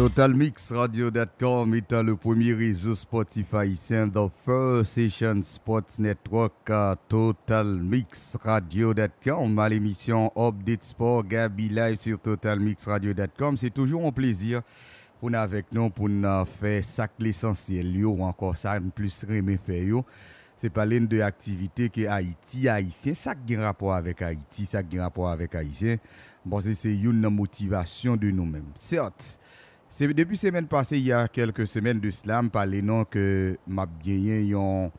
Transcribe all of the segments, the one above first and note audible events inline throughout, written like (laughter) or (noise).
TotalMixRadio.com étant le premier réseau sportif haïtien, The First Session Sports Network, TotalMixRadio.com, à l'émission Update Sport, Gabi Live sur TotalMixRadio.com. C'est toujours un plaisir pour nous avec nous, pour nous faire ça l'essentiel, ou encore ça, plus remet faire. C'est parler de activités que Haïti, Haïtien, ça qui a rapport avec Haïti, ça qui a rapport avec Haïtien. Bon, c'est une motivation de nous-mêmes. Certes, Depi semen pase, y a kelke semen de slam, pale nan ke map genyen yon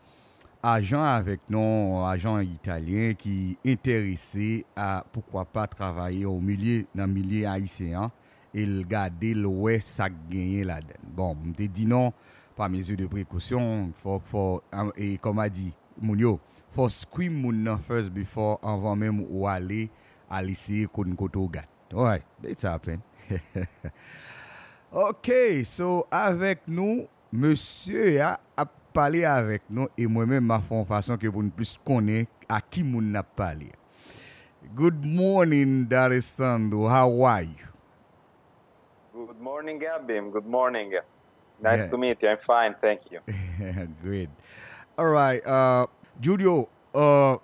ajan avek nan ajan italien ki enterese a poukwa pa travaye ou milye nan milye haisyen, el gade lwe sak genyen la den. Bon, mte di nan, pa meze de prekousyon, fok fok, e koma di, moun yo, fok skwim moun nan first before anvan menm ou ale, alise kon koto gat. Ouay, dey sa apen. (laughs) Ok, so avec nous, monsieur a, a parlé avec nous et moi-même m'a fait en façon que vous ne puissiez connaître à qui nous parlé. Good morning, Darisando. How are you? Good morning, Gabim. Good morning. Nice yeah. to meet you. I'm fine, thank you. (laughs) Great. All right, uh, Julio, uh,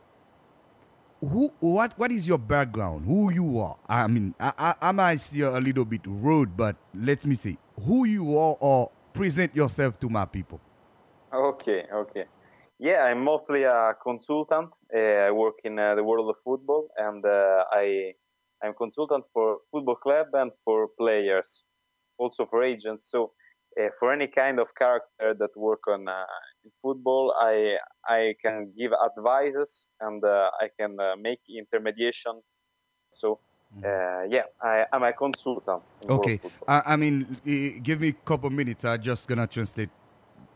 who what what is your background? Who you are? I mean i i, I might see a little bit rude but let me see who you are or present yourself to my people. Okay okay. Yeah i'm mostly a consultant. Uh, i work in uh, the world of football and uh, i i'm consultant for football club and for players also for agents. So for any kind of character that work on uh, football, I I can give advices and uh, I can uh, make intermediation. So mm-hmm. uh, yeah, I am a consultant. Okay, I, I, mean, give me a couple minutes. I'm just gonna translate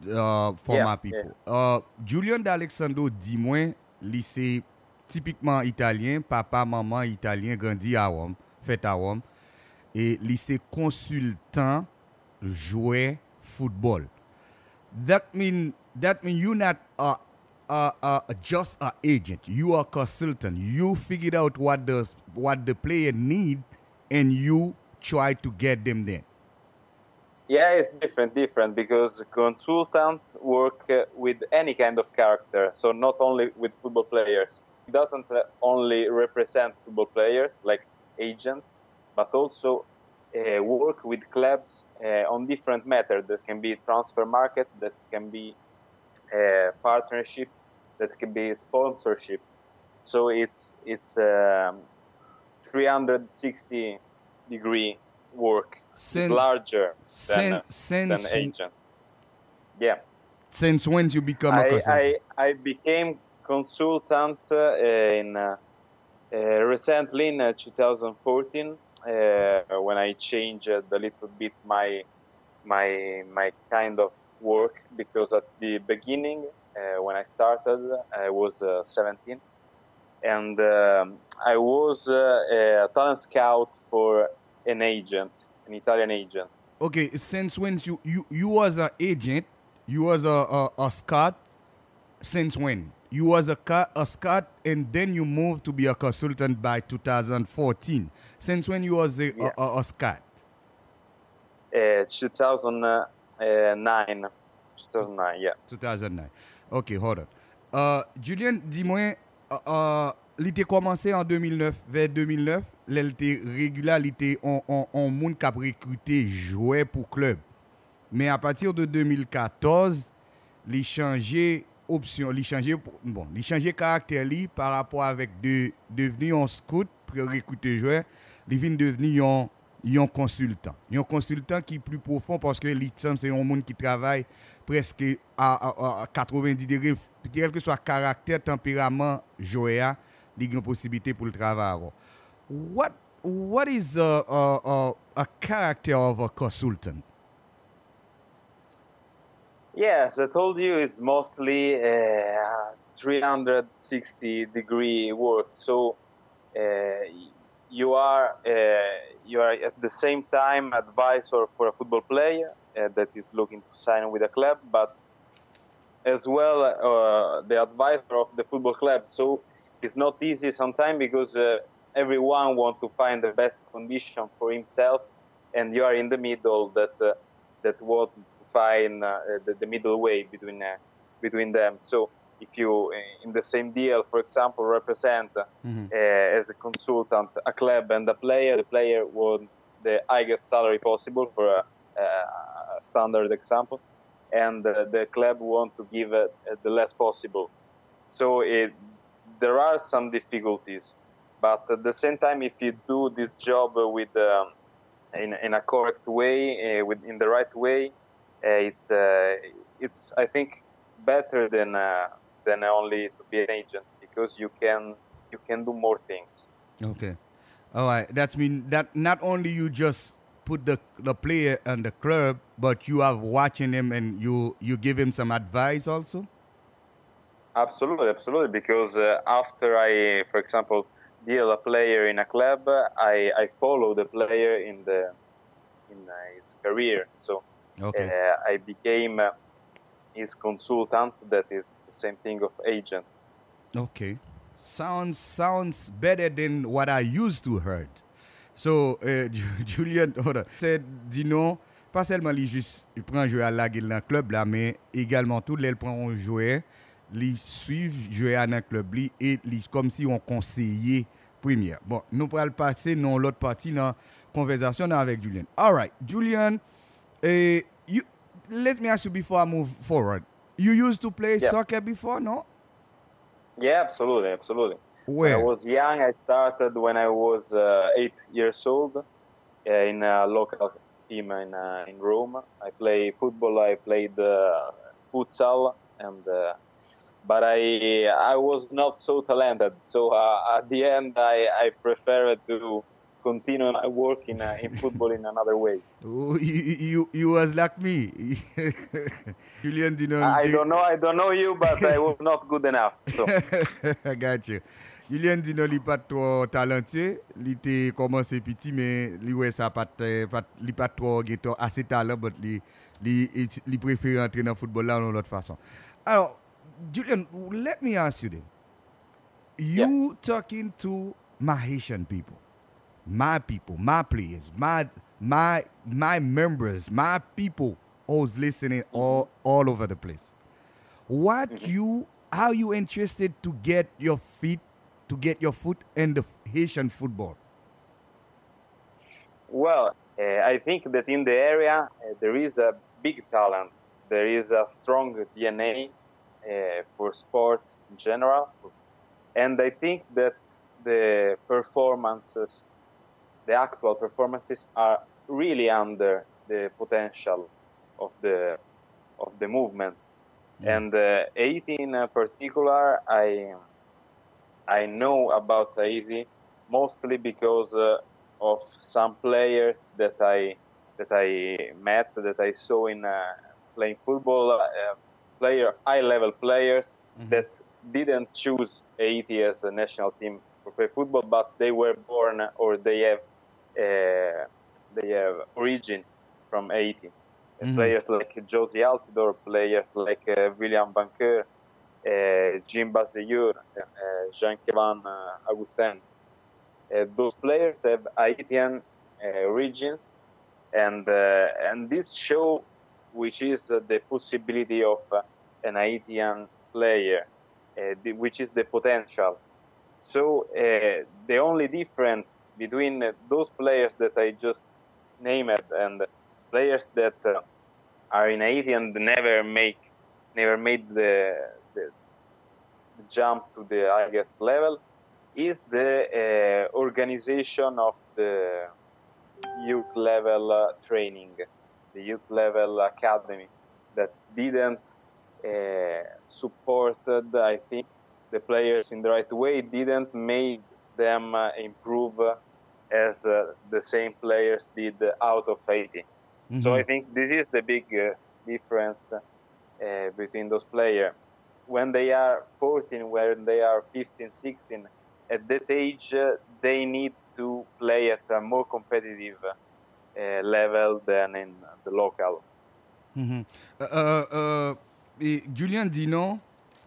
uh, for yeah, my people. Yeah. Uh, Julian D'Alessandro dit moi, lycée typiquement italien, papa, maman italien, grandi à Rome, fait à Rome, et lycée consultant, jouait football. That mean that mean you're not a, a, a, just an agent. You are a consultant. You figured out what the what the player need, and you try to get them there. Yeah, it's different, different because consultant work uh, with any kind of character. So not only with football players. It doesn't uh, only represent football players like agent, but also uh, work with clubs uh, on different matters. That can be transfer market, that can be uh, partnership, that can be sponsorship. So it's it's um, 360 degree work. Since, it's larger than, since, than agent. Yeah. Since when you become a consultant? I, I became consultant uh, in uh, uh, recently in 2014 uh, when I changed a little bit my my my kind of work because at the beginning uh, when I started I was uh, 17 and um, I was uh, a talent scout for an agent, an Italian agent. Okay, since when you you you was an agent, you was a, a, a scout. Since when? You was a, a scout and then you moved to be a consultant by 2014. Since when you was a, yeah. a, a, scout? Uh, 2009. 2009, yeah. 2009. Ok, hold on. Uh, Julien, dis-moi, uh, uh, l'été commencé en 2009, vers 2009, l'été régulier, l'été on, on, on monde qui a recruté jouer pour club. Mais à partir de 2014, il changé option, il changé bon, il changé caractère par rapport avec de devenir un scout pour recruter joueur, il vient devenir un un consultant. Un consultant qui est plus profond parce que c'est un monde qui travaille presque à, 90 degrés, quel que soit caractère, tempérament, joya, il y a une possibilité pour le travail. What, what is a, a, a character of a consultant? Yes, I told you it's mostly uh, 360 degree work. So uh, you are uh, you are at the same time advisor for a football player uh, that is looking to sign with a club, but as well uh, the advisor of the football club. So it's not easy sometimes because uh, everyone wants to find the best condition for himself and you are in the middle that uh, that won't find uh, the, the middle way between between them. So if you in the same deal, for example, represent mm-hmm. as a consultant a club and a player, the player won the highest salary possible for a, a standard example, and the club want to give the less possible. So it, there are some difficulties, but at the same time, if you do this job with um, in, in a correct way, uh, with in the right way, uh, it's uh, it's I think better than than only to be an agent because you can you can do more things. Okay, all right. That means that not only you just put the the player and the club, but you are watching him and you you give him some advice also. Absolutely, absolutely. Because uh, after I, for example, deal a player in a club, I, I follow the player in the in uh, his career. So okay. uh, I became his consultant. That is the same thing of agent. Okay, sounds sounds better than what I used to heard. So uh, (laughs) Julian, said, Dino, pas seulement il juste il prend jouer à la gueule dans club là, mais également tout les prend un joueur li suivre jouer à un club li et li, comme si on conseillait première. Bon, nous pourrons passer dans l'autre partie dans conversation avec Julian. All right, Julian, you, let me ask you before I move forward. You used to play yeah. soccer before, no? Yeah, absolutely, absolutely. Where? When I was young, I started when I was uh, eight years old uh, in a local team in, uh, in Rome. I play football, I played uh, futsal, and uh, but I I was not so talented. So uh, at the end, I, I preferred to continue work in, uh, in football in another way. (laughs) you, you, you was like me. (laughs) Julian Dino. I don't know, I don't know you, but I was (laughs) not good enough. So. I got you. Julian Dino li pas trop talentueux, eh? li te commencé petit mais li ouais ça pas pas li pas trop assez talent but li li eh, li préfère entrer dans football là d'une autre façon. Alors Julian, let me ask you then. You yeah. talking to my Haitian people, my people, my players, my my my members, my people who's listening all all over the place. What mm-hmm. you how you interested to get your feet to get your foot in the Haitian football? Well, uh, I think that in the area uh, there is a big talent. There is a strong DNA uh, for sport in general. And I think that the performances, the actual performances, are really under the potential of the of the movement. Yeah. And uh, Haiti in particular, I I know about Haiti mostly because uh, of some players that I that I met that I saw in uh, playing football. Uh, player, high level players mm-hmm. that didn't choose Haiti as a national team for play football, but they were born or they have uh, they have origin from Haiti. Mm-hmm. Players like Jozy Altidore, players like uh, William Banquer, uh, Jim Bazeyur, uh, Jean-Kevin uh, Augustin. Uh, those players have Haitian uh, origins, and and this show which is uh, the possibility of uh, an Haitian player, uh, which is the potential. So the only difference between those players that I just named and players that are in Haiti and never make never made the, the, the jump to the highest level is the uh, organization of the youth level uh, training the youth level academy that didn't uh, supported, I think, the players in the right way, didn't make them uh, improve as uh, the same players did out of Haiti. Mm-hmm. So I think this is the biggest difference uh, between those players. When they are 14, when they are 15, 16, at that age, uh, they need to play at a more competitive uh, level than in the local. Mm-hmm. Uh, uh, uh,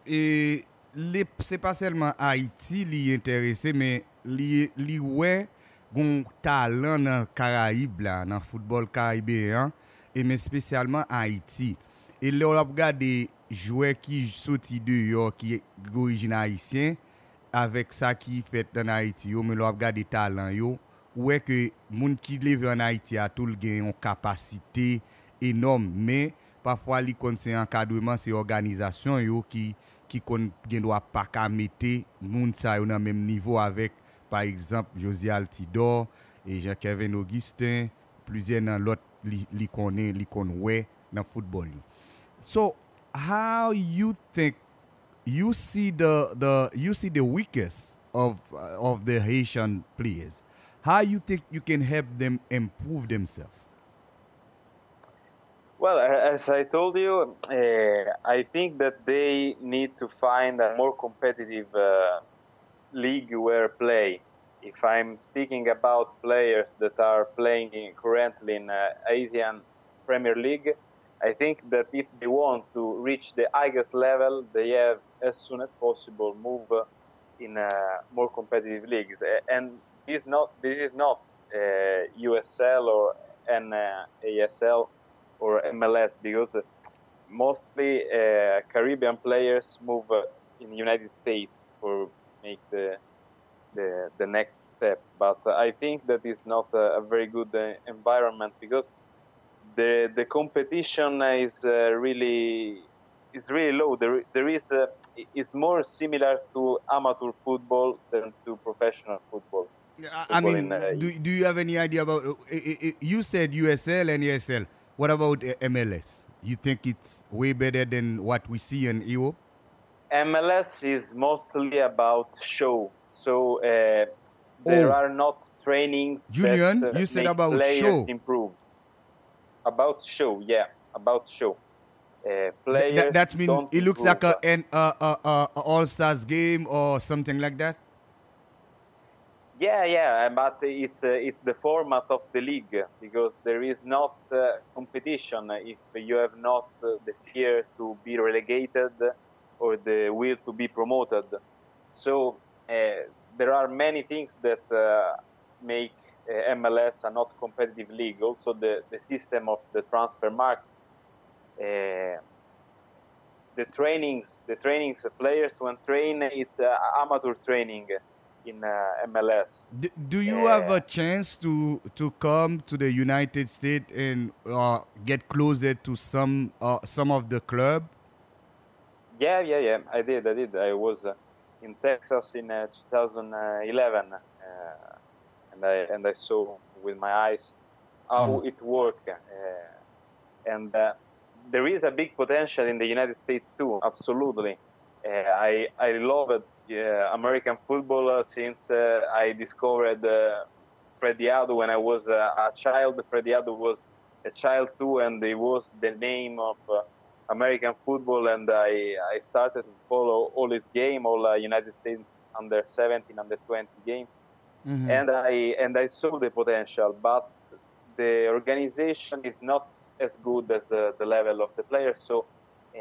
et Julien dit non, et c'est pas seulement Haïti qui est intéressé, mais li, li ouais gon talan nan Karaib la, nan football Karibéen, e men spesyalman Haiti. E lè ou ap gade jouè ki soti de yo ki gorijin Haitien, avèk sa ki fet nan Haiti yo, men lè ou ap gade talan yo, ouè ke moun ki leve an Haiti a tout l gen yon kapasite enom, men pafwa li kon se ankadouman se organizasyon yo par exemple, Altidore Jean-Kevin Augustin, football. So, how you think you see the the you see the weakest of of the Haitian players? How you think you can help them improve themselves? Well, as I told you, uh, I think that they need to find a more competitive uh, league where play. If I'm speaking about players that are playing in, currently in uh, Haitian Premier League, I think that if they want to reach the highest level, they have as soon as possible move uh, in uh, more competitive leagues. And this not this is not USL uh, or NASL or MLS because mostly uh, Caribbean players move in the United States for make the the, the next step. But I think that is not a, a very good uh, environment because the the competition is uh, really is really low. There there is a, it's more similar to amateur football than to professional football. I mean, in, uh, do, do you have any idea about? You said USL and ESL. What about MLS? You think it's way better than what we see in Europe? MLS is mostly about show. So uh, there oh. are not trainings. Julian, that, uh, you said about show. Improve. About show, yeah, about show. Uh, players. Th- that means it looks like a, an uh, uh, uh, All Stars game or something like that. Yeah, yeah, but it's uh, it's the format of the league because there is not uh, competition if you have not uh, the fear to be relegated or the will to be promoted. So uh, there are many things that uh, make uh, MLS a not competitive league. Also, the, the system of the transfer market, the trainings, the trainings players when train, it's amateur training in uh, MLS. Do, do you uh, have a chance to to come to the United States and uh, get closer to some some of the club? Yeah, yeah, yeah. I did. I did. I was in Texas in uh, 2011, uh, and I and I saw with my eyes how mm. it worked, uh, and there is a big potential in the United States too. Absolutely, I I loved American football since I discovered Freddie Adu when I was a child. Freddie Adu was a child too, and it was the name of American football, and I, I started to follow all his game, all uh, United States under 17, under 20 games, mm-hmm. and I and I saw the potential, but the organization is not as good as uh, the level of the players, so uh,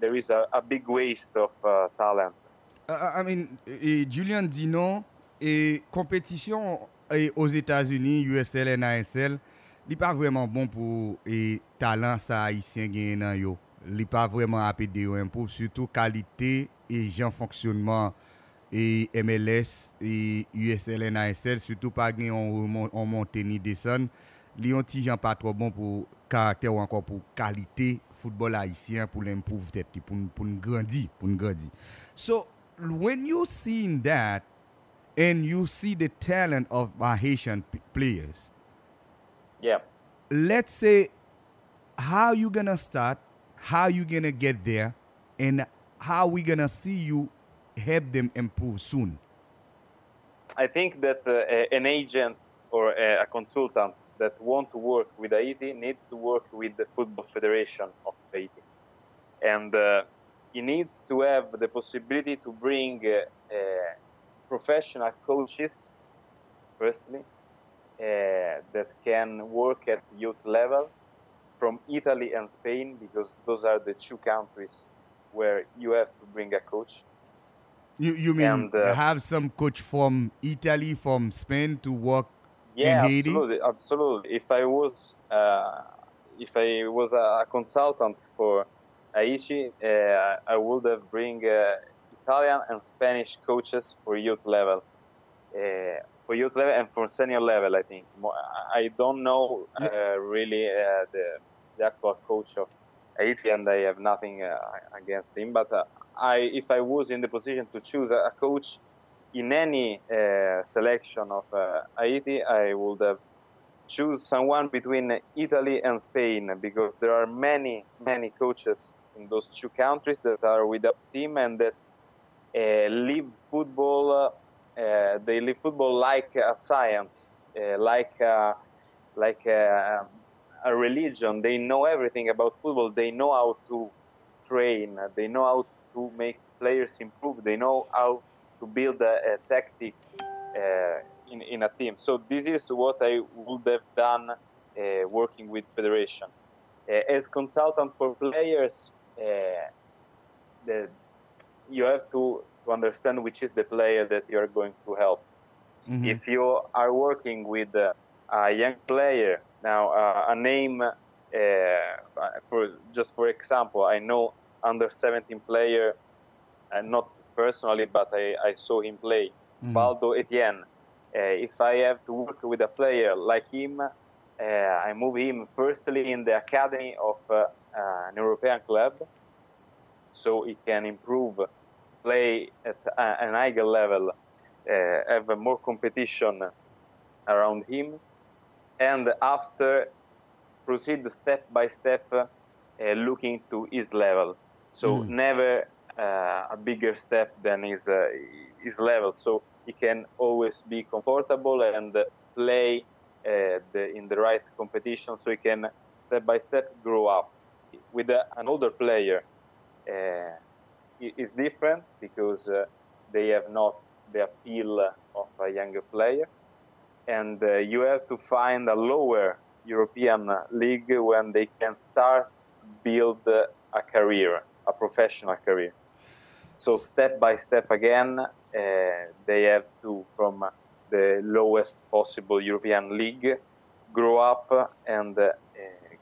there is a, a, big waste of uh, talent. Uh, I mean, Julian Dino, et compétition aux États-Unis, USL, NASL, n'est pas vraiment bon pour les talents ça haïtien gagnent yo. li pa vreman apede yo impou, surtout kalite e jan fonksyonman e MLS e USL en ASL, surtout pa gen yon monte ni deson, li yon ti jan pa tro bon pou karakter ou ankon pou kalite foutbol haisyen pou l'impouv teti, pou n'grandi, pou n'grandi. So, when you see that, and you see the talent of our Haitian players, yeah. let's say, how you gonna start how you gonna get there and how we gonna see you help them improve soon i think that uh, an agent or a consultant that want to work with haiti need to work with the football federation of haiti and uh, he needs to have the possibility to bring uh, uh professional coaches firstly uh, that can work at youth level from Italy and Spain because those are the two countries where you have to bring a coach. You you mean and, uh, have some coach from Italy, from Spain to work yeah, in Haiti? absolutely, absolutely. If I was uh, if I was a consultant for Haiti, uh, I would have bring uh, Italian and Spanish coaches for youth level, uh, for youth level and for senior level. I think I don't know uh, really uh, the the actual coach of Haiti, and I have nothing uh, against him. But I, if I was in the position to choose a coach in any selection of Haiti, I would have choose someone between Italy and Spain because there are many, many coaches in those two countries that are with a team and that uh, live football. Uh, they live football like a science, uh, like like a, a, religion. They know everything about football. They know how to train. They know how to make players improve. They know how to build a, a tactic uh, in, in a team. So this is what I would have done uh, working with federation. As consultant for players, uh, the, you have to, to understand which is the player that you are going to help. Mm-hmm. If you are working with uh, a young player, now uh, a name, uh, for just for example, I know under 17 player, and not personally, but I, I saw him play, mm-hmm. Baldo Etienne. Uh, if I have to work with a player like him, uh, I move him firstly in the academy of uh, an European club, so he can improve, play at an higher level, have more competition around him, and after proceed step by step, looking to his level. So mm. never uh, a bigger step than his uh, his level. So he can always be comfortable and play uh, the, in the right competition so he can step by step grow up. With a, an older player, uh, it's different because uh, they have not the appeal of a younger player, and uh, you have to find a lower European league when they can start build a career, a professional career. So step by step again, uh, they have to, from the lowest possible European league, grow up and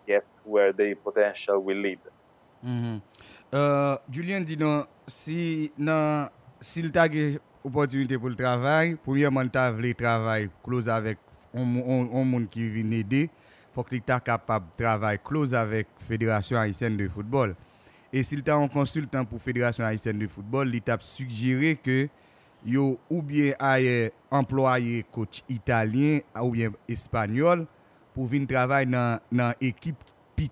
get where the potential will lead. Mm -hmm. uh, Julien di nan, si nan, si l tagye opotunite pou l travay, premiyaman ta vle travay close avèk on moun ki vin ede, fòk li ta kapab travay close avèk Fédération Haitienne de Football. E si l ta an konsultan pou Fédération Haitienne de Football, li tap sugjere ke yo ou bien aye employe coach italien ou bien espanyol, pour venir travailler dans dans équipe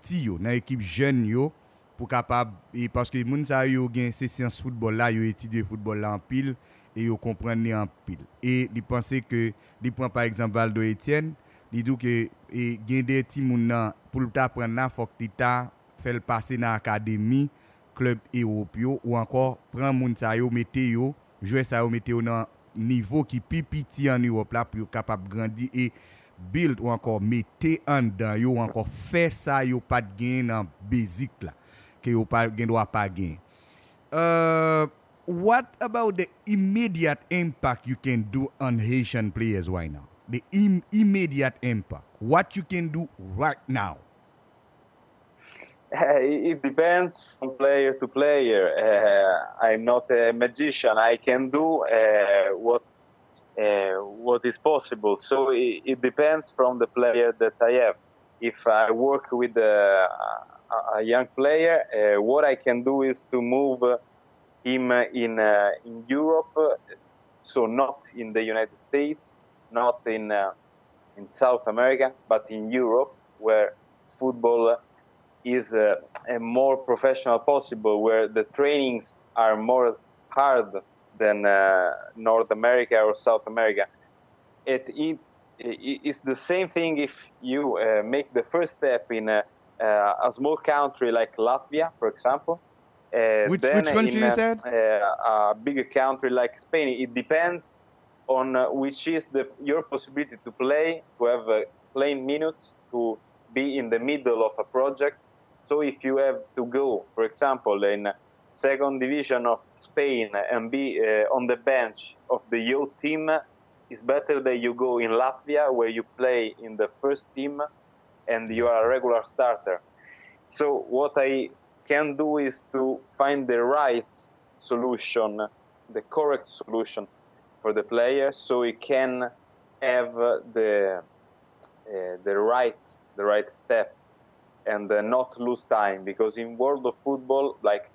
yo, dans équipe jeune yo pour capable parce que moun sa yo gen ces sciences football là, yo étudier football là en pile et yo comprendre en pile. Et il pensait que il prend par exemple Valdo Etienne, il dit que et gen des petits moun pour t'apprendre là faut que ta fait passer dans académie club européen ou encore prend moun sa yo mette yo jouer ça au mettre dans niveau qui plus petit en Europe là pour capable grandir et build ou encore mettre en dedans yo encore faire ça yo là yo uh, what about the immediate impact you can do on Haitian players right now the Im immediate impact what you can do right now it depends from player to player. Uh, I'm not a magician. I can do uh, what uh, what is possible. So it, it, depends from the player that I have. If I work with a, a young player, uh, what I can do is to move him in uh, in Europe, so not in the United States, not in uh, in South America, but in Europe, where football is uh, more professional possible, where the trainings are more hard than uh, North America or South America. It, it, it's the same thing if you uh, make the first step in a, uh, a, small country like Latvia, for example. Uh, which, which country in, you said? Uh, a bigger country like Spain. It depends on which is the, your possibility to play, to have playing minutes, to be in the middle of a project so if you have to go, for example, in second division of Spain and be uh, on the bench of the youth team, it's better that you go in Latvia where you play in the first team and you are a regular starter. So what I can do is to find the right solution, the correct solution for the player, so he can have the uh, the right the right step and uh, not lose time because in world of football like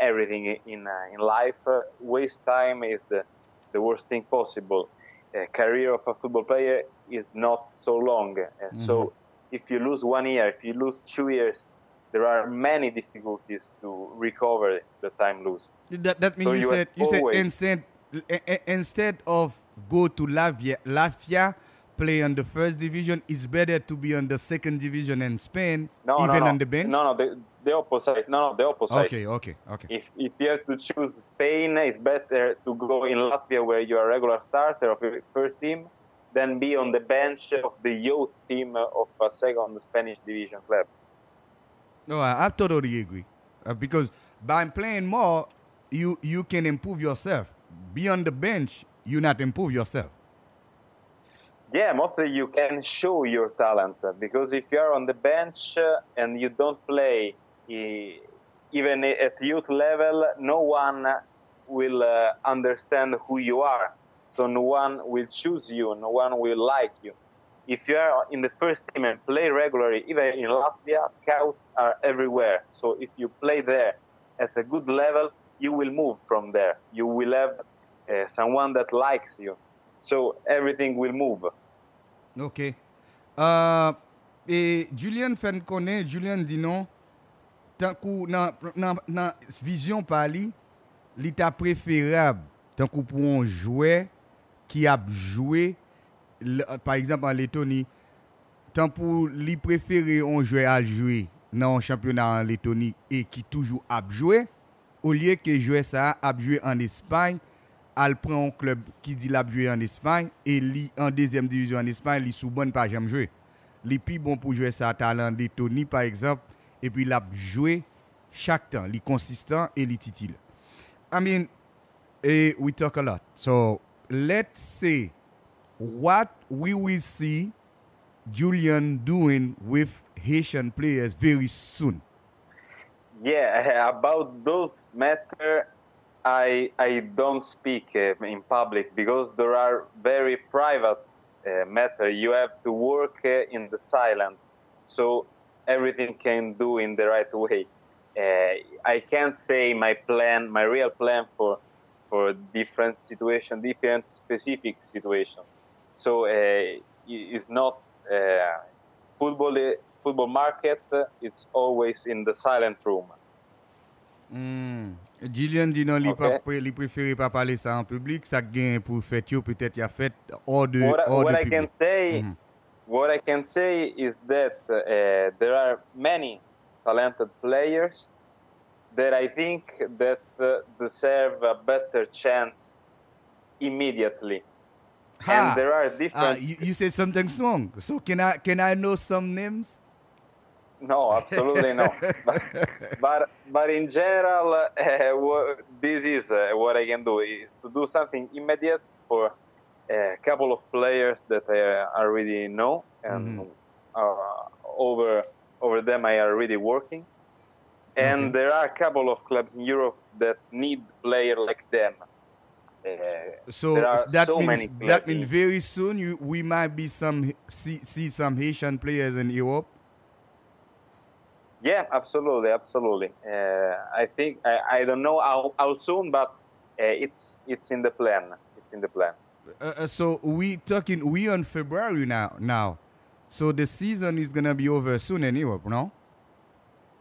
everything in uh, in life uh, waste time is the the worst thing possible. Career of a football player is not so long. Mm-hmm. so if you lose one year if you lose two years there are many difficulties to recover the time lost. That, that means so you, you said you said instead instead of go to Lavia, Lafia play on the first division, it's better to be on the second division in Spain, no, even no, no. on the bench? No, no, the, the opposite. No, no, the opposite. Okay, okay, okay. If, if you have to choose Spain, it's better to go in Latvia where you are a regular starter of your first team than be on the bench of the youth team of a second Spanish division club. No, I, I totally agree. Uh, because by playing more, you you can improve yourself. Be on the bench, you not improve yourself. Yeah, mostly you can show your talent because if you are on the bench uh, and you don't play even at youth level, no one will uh, understand who you are. So no one will choose you, no one will like you. If you are in the first team and play regularly, even in Latvia, scouts are everywhere. So if you play there at a good level, you will move from there. You will have uh, someone that likes you. So everything will move. Ok. Uh, e Julien fèn konè, Julien di non, tankou nan, nan, nan vizyon pali, li ta preferab tankou pou an jouè ki ap jouè, par exemple an Letoni, tankou li preferè an jouè al jouè nan championat an Letoni e ki toujou ap jouè, ou liye ke jouè sa ap jouè an Espany, al prend un club qui dit l'a joué en Espagne et li en deuxième division en Espagne, li sous bonne pas jamais jouer. Li plus bon pour jouer ça talent de Tony par exemple et puis l'a joué chaque temps, li consistant et li titile. I mean, eh, we talk a lot. So, let's say what we will see Julian doing with Haitian players very soon. Yeah, (laughs) about those matter I, I don't speak uh, in public because there are very private uh, matter. You have to work uh, in the silent, so everything can do in the right way. Uh, I can't say my plan, my real plan for for different situation, different specific situation. So uh, it's not uh, football. Football market. It's always in the silent room. Mm. Dit non, okay. préfère pas parler ça en public. Ça gagne pour peut-être il a fait hors de What, hors what de I public. can say, mm -hmm. what I can say is that uh, there are many talented players that I think that uh, deserve a better chance immediately. Ha. And there are different. Uh, you, you said something strong. So can I can I know some names? No, absolutely no. (laughs) but, but, but in general, (laughs) uh, this is uh, what I can do is to do something immediate for a couple of players that I already know, and mm-hmm. uh, over over them I already working. And okay. there are a couple of clubs in Europe that need player like them. Uh, so that so means that means very soon you, we might be some see, see some Haitian players in Europe. Yeah, absolutely, absolutely. Uh, I think I, I don't know how, how soon, but uh, it's it's in the plan. It's in the plan. Uh, uh so we talking we on February now now, so the season is gonna be over soon in Europe, no?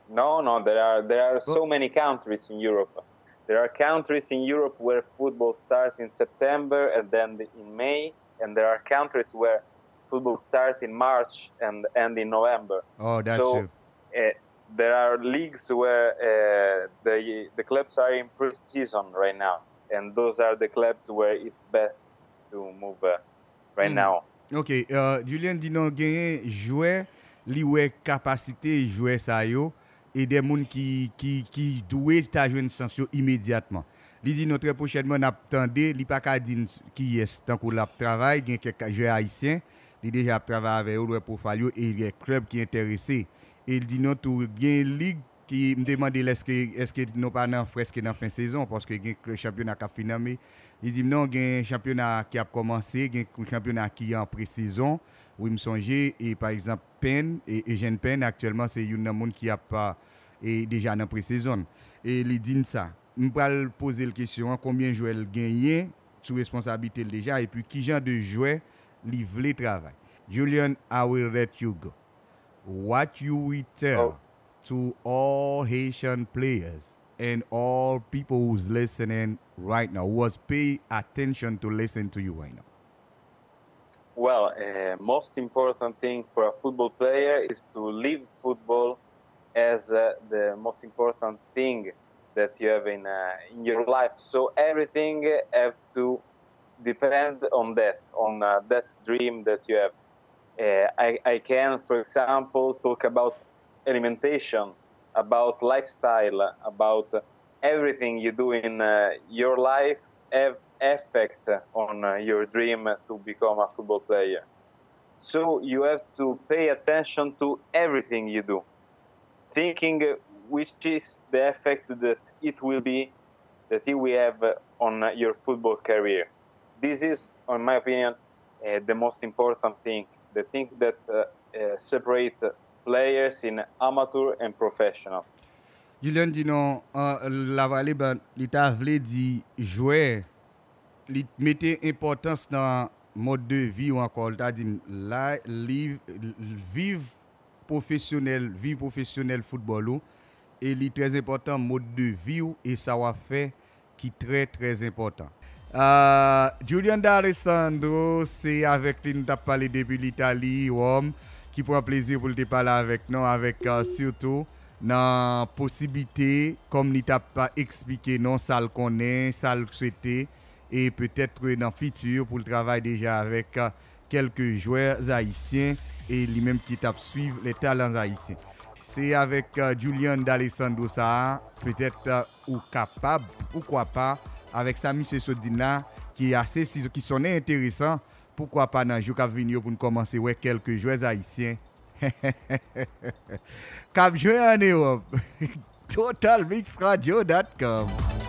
No, no. There are there are so many countries in Europe. There are countries in Europe where football starts in September and then in May, and there are countries where football starts in March and end in November. Oh, that's so, true. Uh, there are leagues where uh, the the clubs are in pre-season right now, and those are the clubs where it's best to move uh, right mm. now. Ok, uh, Julien Dinon genye jouè li wè kapasite jouè sa yo e de moun ki, ki, ki dwe ta jwen sansyo imediatman. Li di nou tre pochèdman ap tende, li pa ka din ki yes tankou la ap travay, gen kek jwe haisyen, li deja ap travay ave yo lwe pou falyo e gen klub ki enterese. E li di nou tou gen lig ki m demande eske nou pa nan freske nan fin sezon, paske gen championat ka finame. Li di nou gen championat ki ap komanse, gen championat ki an pre-sezon, ou m sonje, e par exemple Pen, e Ejen Pen, aktuellement se yon nan moun ki ap deja nan pre-sezon. E li din sa. Je vais poser la question combien de joueurs gagnent sous responsabilité déjà et puis qui genre de joueurs livrent le travail. Julian, I will let you go. What you will tell oh. to all Haitian players and all people who's listening right now, who was pay attention to listen to you right now? Well, uh, most important thing for a football player is to live football as uh, the most important thing that you have in uh, in your life. So everything have to depend on that, on uh, that dream that you have. Uh, I, I can, for example, talk about alimentation, about lifestyle, about everything you do in uh, your life have effect on uh, your dream to become a football player. So you have to pay attention to everything you do. Thinking which is the effect that it will be that it will have on your football career. This is, in my opinion, uh, the most important thing. they think that uh, uh, separate players in amateur and professional. Julian di nan non, la vali ban li ta vle di jwè li mette importans nan mod de vi ou ankon. Ta di la li viv profesyonel, viv profesyonel foutbol ou e li trez important mod de vi ou e sa wafè ki tre trez important. Euh, Julian D'Alessandro, c'est avec lui nous avons parlé depuis l'Italie, qui prend plaisir pour parler avec nous, avec euh, surtout dans possibilité, comme nous t'a pas expliqué, non, ça le connaît, ça le souhaité, et peut-être dans le futur pour le travail déjà avec euh, quelques joueurs haïtiens et lui-même qui t'a suivre les talents haïtiens. C'est avec Julian D'Alessandro ça, peut-être ou capable, pourquoi pas, avec Sami Sodina, qui est assez qui sont intéressants, pourquoi pas dans jour venir pour commencer ouais quelques joueurs haïtiens. (laughs) Cap jouer en Europe. (laughs) TotalMixRadio.com